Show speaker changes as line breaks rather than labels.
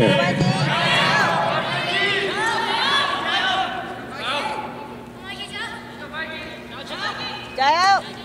Champion.
Jayo!